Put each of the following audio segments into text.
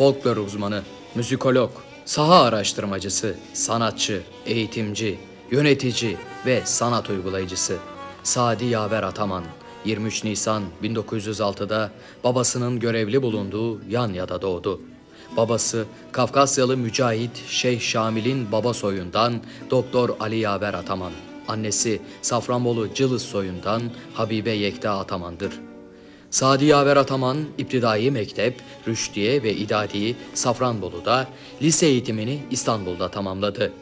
folklor uzmanı, müzikolog, saha araştırmacısı, sanatçı, eğitimci, yönetici ve sanat uygulayıcısı Sadi Yaver Ataman 23 Nisan 1906'da babasının görevli bulunduğu Yanya'da doğdu. Babası Kafkasyalı mücahit Şeyh Şamil'in baba soyundan Doktor Ali Yaver Ataman. Annesi Safranbolu Cılız soyundan Habibe Yekta Ataman'dır. Sadi Yaver Ataman, İptidai Mektep, Rüşdiye ve İdadi'yi Safranbolu'da, lise eğitimini İstanbul'da tamamladı.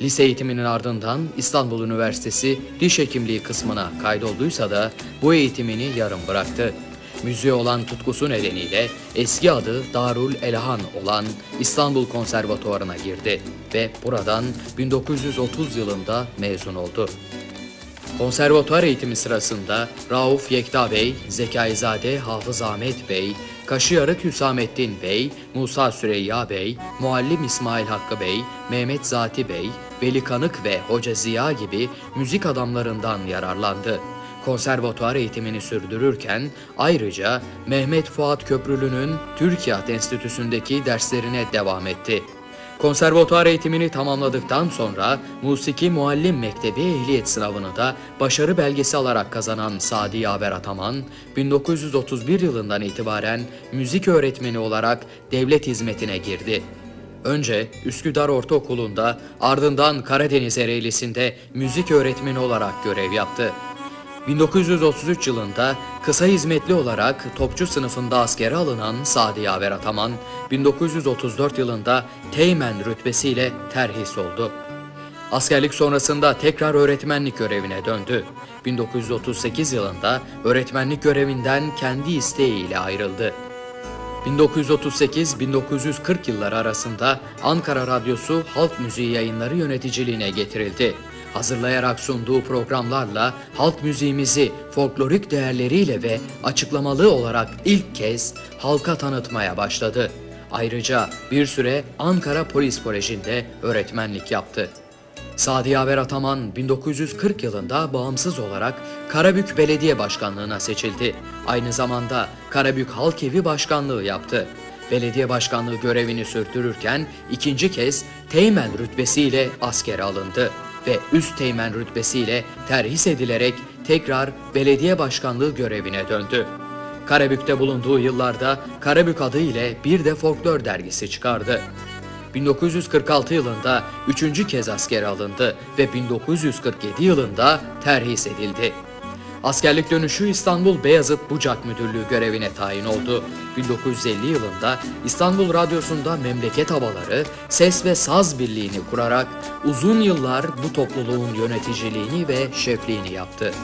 Lise eğitiminin ardından İstanbul Üniversitesi Diş Hekimliği kısmına kaydolduysa da bu eğitimini yarım bıraktı. Müziğe olan tutkusu nedeniyle eski adı Darul Elhan olan İstanbul Konservatuvarı'na girdi ve buradan 1930 yılında mezun oldu. Konservatuar eğitimi sırasında Rauf Yekta Bey, Zekaizade Hafız Ahmet Bey, Kaşıyarık Hüsamettin Bey, Musa Süreyya Bey, Muallim İsmail Hakkı Bey, Mehmet Zati Bey, Veli Kanık ve Hoca Ziya gibi müzik adamlarından yararlandı. Konservatuar eğitimini sürdürürken ayrıca Mehmet Fuat Köprülü'nün Türkiye Enstitüsü'ndeki derslerine devam etti. Konservatuar eğitimini tamamladıktan sonra Musiki Muallim Mektebi ehliyet sınavını da başarı belgesi alarak kazanan Sadi Yaver Ataman, 1931 yılından itibaren müzik öğretmeni olarak devlet hizmetine girdi. Önce Üsküdar Ortaokulu'nda ardından Karadeniz Ereğlisi'nde müzik öğretmeni olarak görev yaptı. 1933 yılında kısa hizmetli olarak topçu sınıfında askere alınan Sadi Yaver Ataman, 1934 yılında Teğmen rütbesiyle terhis oldu. Askerlik sonrasında tekrar öğretmenlik görevine döndü. 1938 yılında öğretmenlik görevinden kendi isteğiyle ayrıldı. 1938-1940 yılları arasında Ankara Radyosu Halk Müziği Yayınları yöneticiliğine getirildi hazırlayarak sunduğu programlarla halk müziğimizi folklorik değerleriyle ve açıklamalı olarak ilk kez halka tanıtmaya başladı. Ayrıca bir süre Ankara Polis Koleji'nde öğretmenlik yaptı. Sadi Yaver Ataman 1940 yılında bağımsız olarak Karabük Belediye Başkanlığı'na seçildi. Aynı zamanda Karabük Halk Evi Başkanlığı yaptı. Belediye başkanlığı görevini sürdürürken ikinci kez Teğmen rütbesiyle askere alındı ve üst teğmen rütbesiyle terhis edilerek tekrar belediye başkanlığı görevine döndü. Karabük'te bulunduğu yıllarda Karabük adı ile bir de folklor dergisi çıkardı. 1946 yılında üçüncü kez askere alındı ve 1947 yılında terhis edildi. Askerlik dönüşü İstanbul Beyazıt Bucak Müdürlüğü görevine tayin oldu. 1950 yılında İstanbul Radyosu'nda memleket havaları, ses ve saz birliğini kurarak uzun yıllar bu topluluğun yöneticiliğini ve şefliğini yaptı.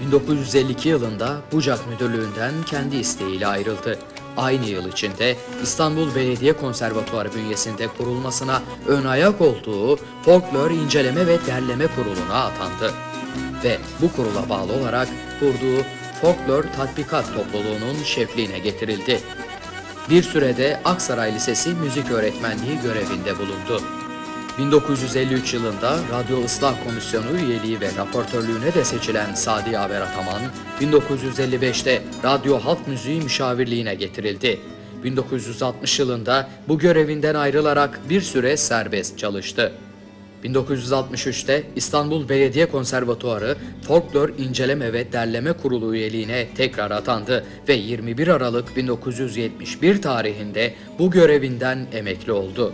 1952 yılında Bucak Müdürlüğü'nden kendi isteğiyle ayrıldı. Aynı yıl içinde İstanbul Belediye Konservatuarı bünyesinde kurulmasına ön ayak olduğu Folklor İnceleme ve Derleme Kurulu'na atandı ve bu kurula bağlı olarak kurduğu Folklor Tatbikat Topluluğu'nun şefliğine getirildi. Bir sürede Aksaray Lisesi müzik öğretmenliği görevinde bulundu. 1953 yılında Radyo Islah Komisyonu üyeliği ve raportörlüğüne de seçilen Sadi Yaver Ataman, 1955'te Radyo Halk Müziği müşavirliğine getirildi. 1960 yılında bu görevinden ayrılarak bir süre serbest çalıştı. 1963'te İstanbul Belediye Konservatuarı Folklor İnceleme ve Derleme Kurulu üyeliğine tekrar atandı ve 21 Aralık 1971 tarihinde bu görevinden emekli oldu.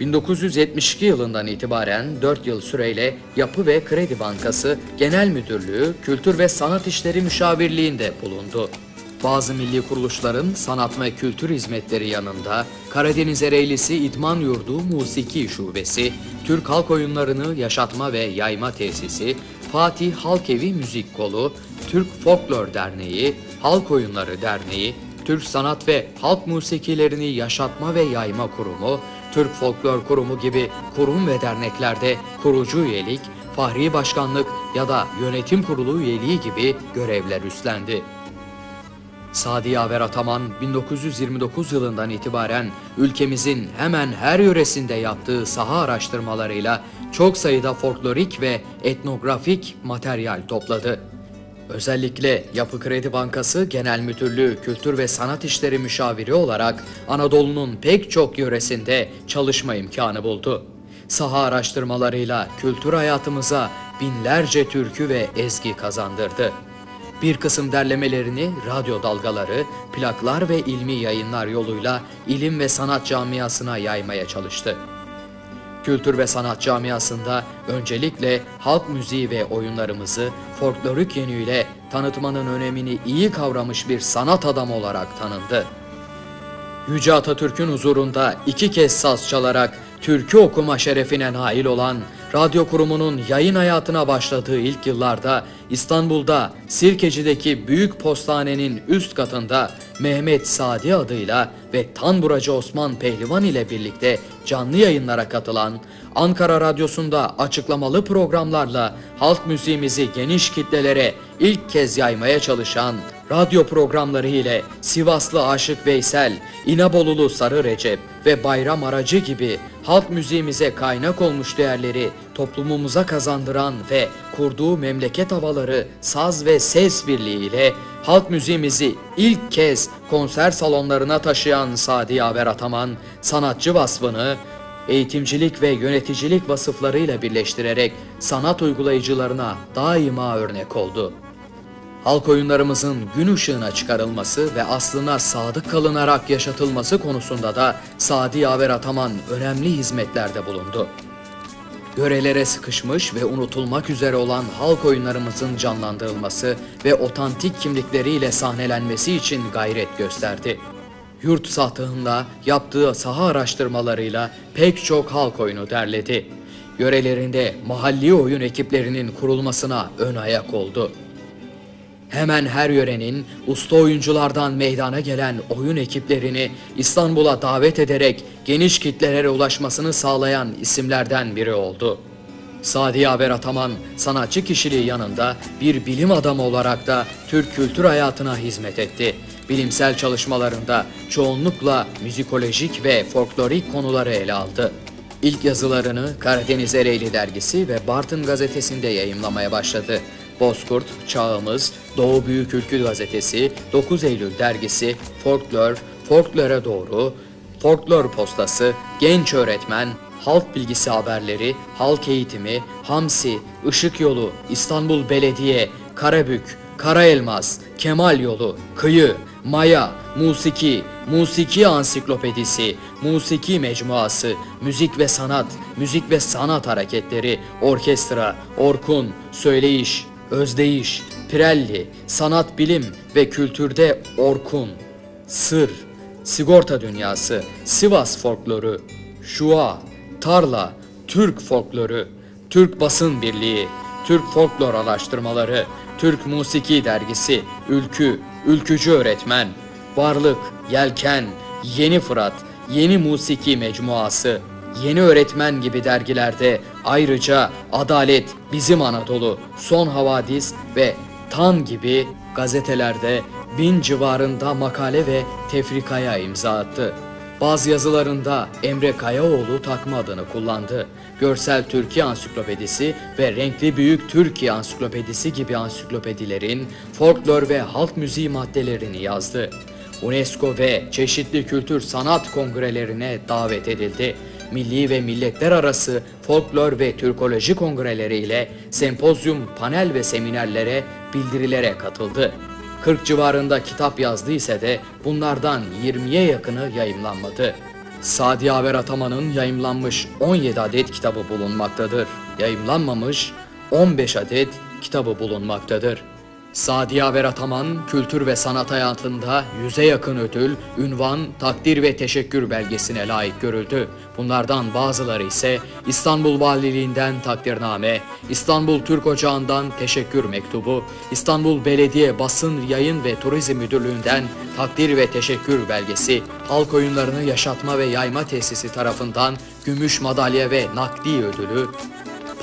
1972 yılından itibaren 4 yıl süreyle Yapı ve Kredi Bankası Genel Müdürlüğü Kültür ve Sanat İşleri Müşavirliğinde bulundu. Bazı milli kuruluşların sanat ve kültür hizmetleri yanında Karadeniz Ereğlisi İdman Yurdu Musiki Şubesi, Türk Halk Oyunlarını Yaşatma ve Yayma Tesisi, Fatih Halk Evi Müzik Kolu, Türk Folklor Derneği, Halk Oyunları Derneği, Türk Sanat ve Halk Musikilerini Yaşatma ve Yayma Kurumu, Türk Folklor Kurumu gibi kurum ve derneklerde kurucu üyelik, fahri başkanlık ya da yönetim kurulu üyeliği gibi görevler üstlendi. Sadi Yaver Ataman 1929 yılından itibaren ülkemizin hemen her yöresinde yaptığı saha araştırmalarıyla çok sayıda folklorik ve etnografik materyal topladı. Özellikle Yapı Kredi Bankası Genel Müdürlüğü Kültür ve Sanat İşleri Müşaviri olarak Anadolu'nun pek çok yöresinde çalışma imkanı buldu. Saha araştırmalarıyla kültür hayatımıza binlerce türkü ve ezgi kazandırdı. Bir kısım derlemelerini radyo dalgaları, plaklar ve ilmi yayınlar yoluyla ilim ve sanat camiasına yaymaya çalıştı. Kültür ve sanat camiasında öncelikle halk müziği ve oyunlarımızı folklorik yönüyle tanıtmanın önemini iyi kavramış bir sanat adamı olarak tanındı. Yüce Atatürk'ün huzurunda iki kez saz çalarak türkü okuma şerefine nail olan radyo kurumunun yayın hayatına başladığı ilk yıllarda İstanbul'da Sirkeci'deki Büyük Postane'nin üst katında Mehmet Sadi adıyla ve Tanburacı Osman Pehlivan ile birlikte canlı yayınlara katılan, Ankara Radyosu'nda açıklamalı programlarla halk müziğimizi geniş kitlelere ilk kez yaymaya çalışan radyo programları ile Sivaslı Aşık Veysel, İnabolulu Sarı Recep ve Bayram Aracı gibi halk müziğimize kaynak olmuş değerleri toplumumuza kazandıran ve kurduğu memleket havaları saz ve ses birliği ile halk müziğimizi ilk kez konser salonlarına taşıyan Sadi Yaver Ataman, sanatçı vasfını eğitimcilik ve yöneticilik vasıflarıyla birleştirerek sanat uygulayıcılarına daima örnek oldu. Halk oyunlarımızın gün ışığına çıkarılması ve aslına sadık kalınarak yaşatılması konusunda da Sadi Yaver Ataman önemli hizmetlerde bulundu. Yörelere sıkışmış ve unutulmak üzere olan halk oyunlarımızın canlandırılması ve otantik kimlikleriyle sahnelenmesi için gayret gösterdi. Yurt sahtığında yaptığı saha araştırmalarıyla pek çok halk oyunu derledi. Yörelerinde mahalli oyun ekiplerinin kurulmasına ön ayak oldu. Hemen her yörenin usta oyunculardan meydana gelen oyun ekiplerini İstanbul'a davet ederek geniş kitlelere ulaşmasını sağlayan isimlerden biri oldu. Sadi Yaver Ataman sanatçı kişiliği yanında bir bilim adamı olarak da Türk kültür hayatına hizmet etti. Bilimsel çalışmalarında çoğunlukla müzikolojik ve folklorik konuları ele aldı. İlk yazılarını Karadeniz Ereğli dergisi ve Bartın gazetesinde yayımlamaya başladı. Bozkurt, Çağımız, Doğu Büyük Ülkü gazetesi, 9 Eylül dergisi, Folklor, Folklore Doğru, Folklor Postası, Genç Öğretmen, Halk Bilgisi Haberleri, Halk Eğitimi, Hamsi, Işık Yolu, İstanbul Belediye, Karabük, Karaelmaz, Kemal Yolu, Kıyı, Maya, Musiki, Musiki Ansiklopedisi, Musiki Mecmuası, Müzik ve Sanat, Müzik ve Sanat Hareketleri, Orkestra, Orkun, Söyleyiş, Özdeyiş, Pirelli, Sanat Bilim ve Kültürde Orkun, Sır, Sigorta Dünyası, Sivas Folkloru, Şua, Tarla, Türk Folkloru, Türk Basın Birliği, Türk Folklor Araştırmaları, Türk Musiki Dergisi, Ülkü, Ülkücü Öğretmen, Varlık, Yelken, Yeni Fırat, Yeni Musiki Mecmuası, Yeni Öğretmen gibi dergilerde ayrıca Adalet, Bizim Anadolu, Son Havadis ve Tan gibi gazetelerde bin civarında makale ve tefrikaya imza attı. Bazı yazılarında Emre Kayaoğlu takma adını kullandı. Görsel Türkiye Ansiklopedisi ve Renkli Büyük Türkiye Ansiklopedisi gibi ansiklopedilerin folklor ve halk müziği maddelerini yazdı. UNESCO ve çeşitli kültür sanat kongrelerine davet edildi. Milli ve milletler arası folklor ve türkoloji kongreleri ile sempozyum, panel ve seminerlere, bildirilere katıldı. 40 civarında kitap yazdı ise de bunlardan 20'ye yakını yayımlanmadı. Sadi Haber Ataman'ın yayımlanmış 17 adet kitabı bulunmaktadır. Yayımlanmamış 15 adet kitabı bulunmaktadır. Sadi Yaver Ataman, kültür ve sanat hayatında yüze yakın ödül, ünvan, takdir ve teşekkür belgesine layık görüldü. Bunlardan bazıları ise İstanbul Valiliğinden takdirname, İstanbul Türk Ocağı'ndan teşekkür mektubu, İstanbul Belediye Basın Yayın ve Turizm Müdürlüğü'nden takdir ve teşekkür belgesi, halk oyunlarını yaşatma ve yayma tesisi tarafından gümüş madalya ve nakdi ödülü,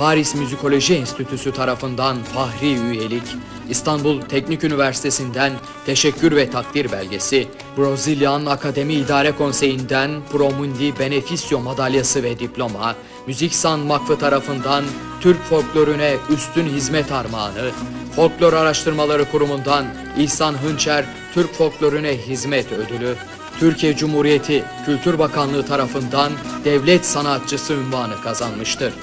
Paris Müzikoloji Enstitüsü tarafından fahri üyelik, İstanbul Teknik Üniversitesi'nden teşekkür ve takdir belgesi, Brezilyan Akademi İdare Konseyi'nden Promundi Beneficio madalyası ve diploma, Müzik San Vakfı tarafından Türk folklorüne üstün hizmet armağanı, Folklor Araştırmaları Kurumu'ndan İhsan Hınçer Türk folklorüne hizmet ödülü, Türkiye Cumhuriyeti Kültür Bakanlığı tarafından devlet sanatçısı ünvanı kazanmıştır.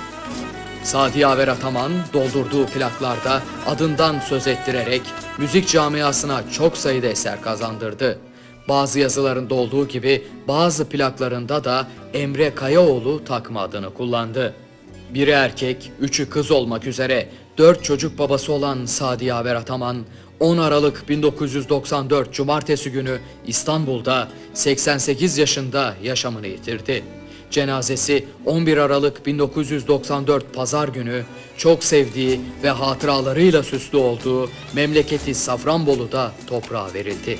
Sadi Yaver Ataman doldurduğu plaklarda adından söz ettirerek müzik camiasına çok sayıda eser kazandırdı. Bazı yazılarında olduğu gibi bazı plaklarında da Emre Kayaoğlu takma adını kullandı. Biri erkek, üçü kız olmak üzere dört çocuk babası olan Sadi Yaver Ataman 10 Aralık 1994 Cumartesi günü İstanbul'da 88 yaşında yaşamını yitirdi. Cenazesi 11 Aralık 1994 Pazar günü çok sevdiği ve hatıralarıyla süslü olduğu memleketi Safranbolu'da toprağa verildi.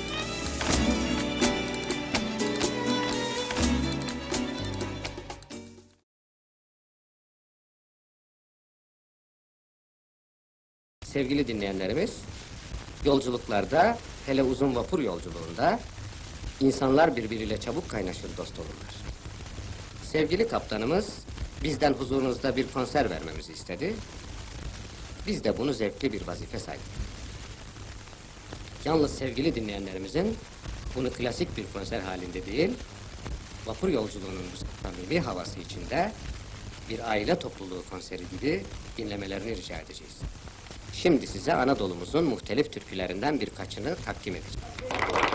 Sevgili dinleyenlerimiz, yolculuklarda, hele uzun vapur yolculuğunda insanlar birbiriyle çabuk kaynaşır, dost olurlar. Sevgili kaptanımız bizden huzurunuzda bir konser vermemizi istedi. Biz de bunu zevkli bir vazife saydık. Yalnız sevgili dinleyenlerimizin bunu klasik bir konser halinde değil, vapur yolculuğunun samimi havası içinde bir aile topluluğu konseri gibi dinlemelerini rica edeceğiz. Şimdi size Anadolu'muzun muhtelif türkülerinden birkaçını takdim edeceğim.